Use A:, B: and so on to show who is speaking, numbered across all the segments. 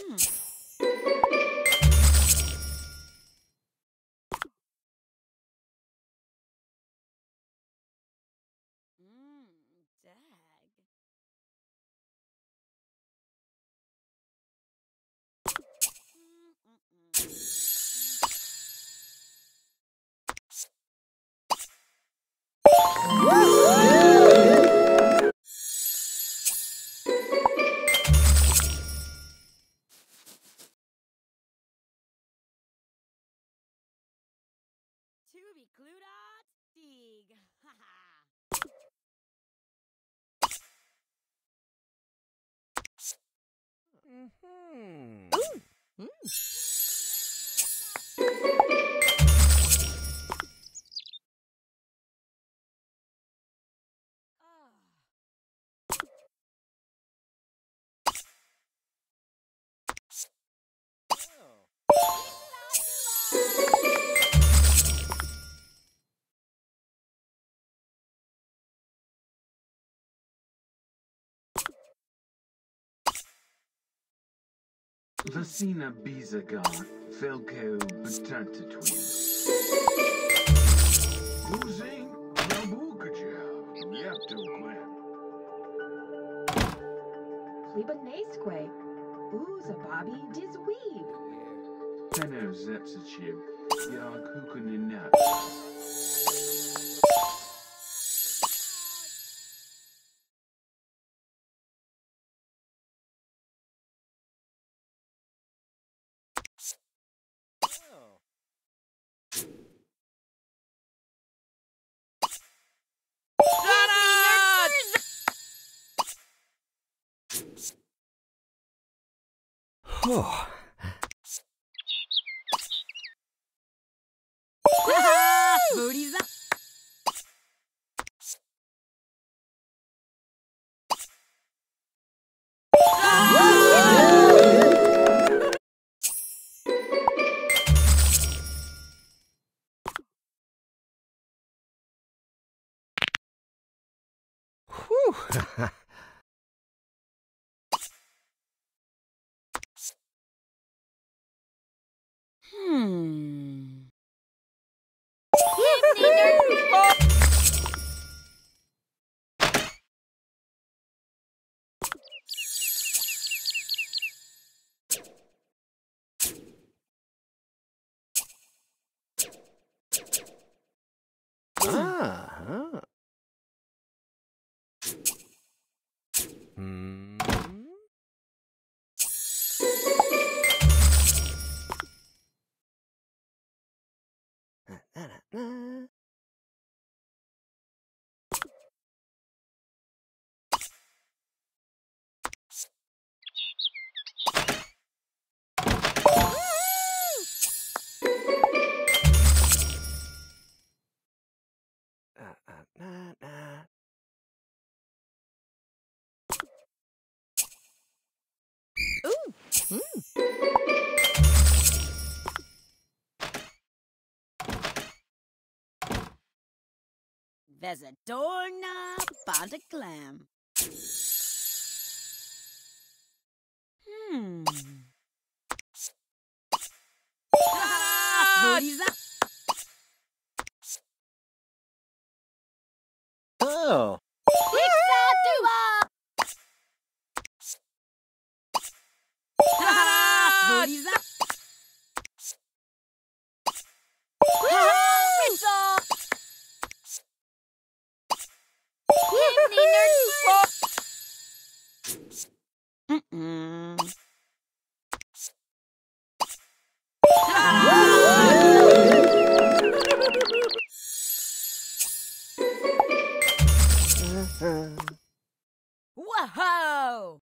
A: Hmm. Stieg. Ha
B: Vasina Bizagar, Felko Batata Twins. Losing Nabukaja, Yapto Glen.
C: Plibanasque. Ooza Bobby Dizweeb.
B: Peno Zepsichib, Yag
D: Oh.
A: Booty's up.
D: Whew.
A: Hmm.
D: Uh, uh, na,
A: There's a doorknob on the clam. Whoa!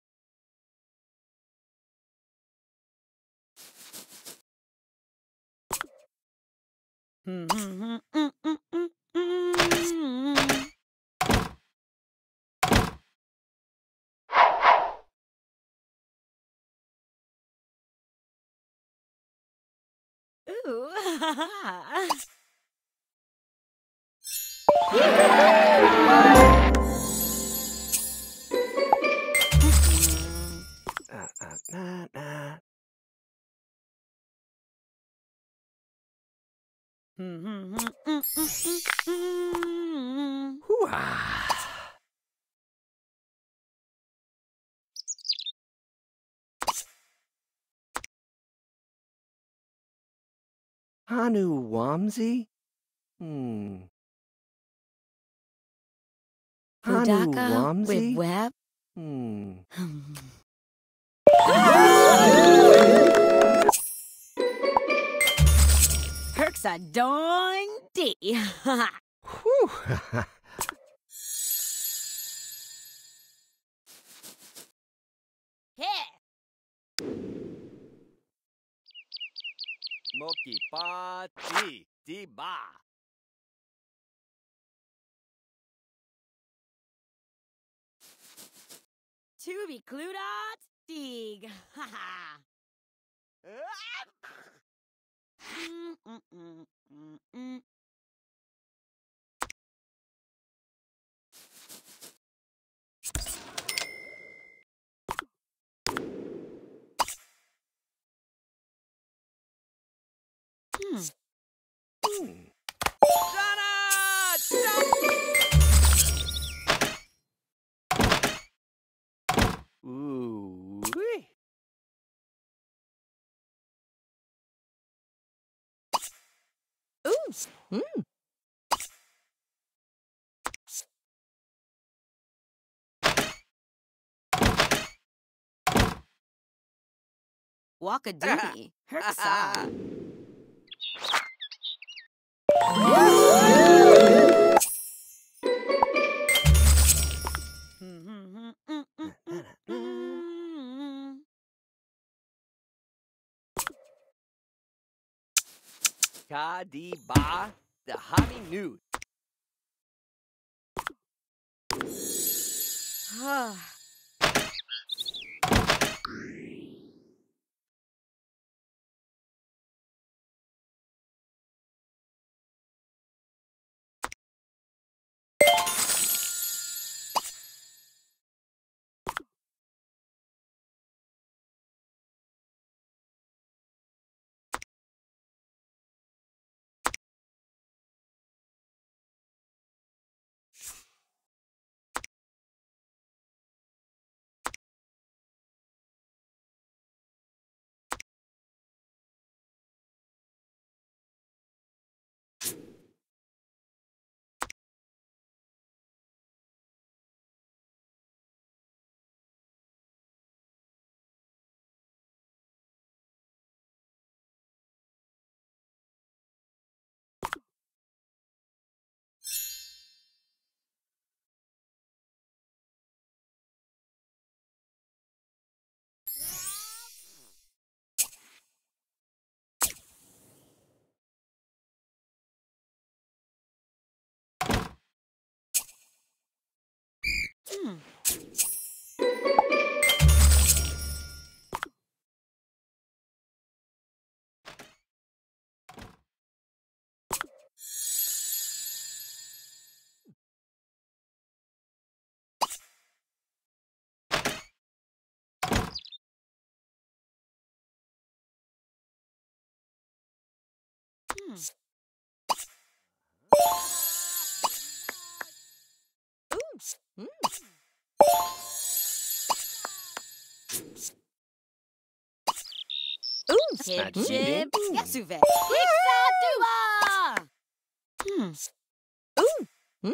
A: Ooh.
D: Uh, uh, nah, nah. Mm-hmm, mm-hmm. Hanu Wamsi? Hmm. Hanu Wamsi?
A: with web?
D: Hmm.
A: Kirk's a darn D.
D: Whew.
A: yeah.
E: Moki pa ti di ba.
A: To be clued out, Stig. Ha mm, Mm. Walk a doobie. Herc
E: Ka di ba. The honey nude.
A: Hmm. Mm.
D: Jimmy.
A: yasuve. Ixadua! Hmm. Ooh. Hmm.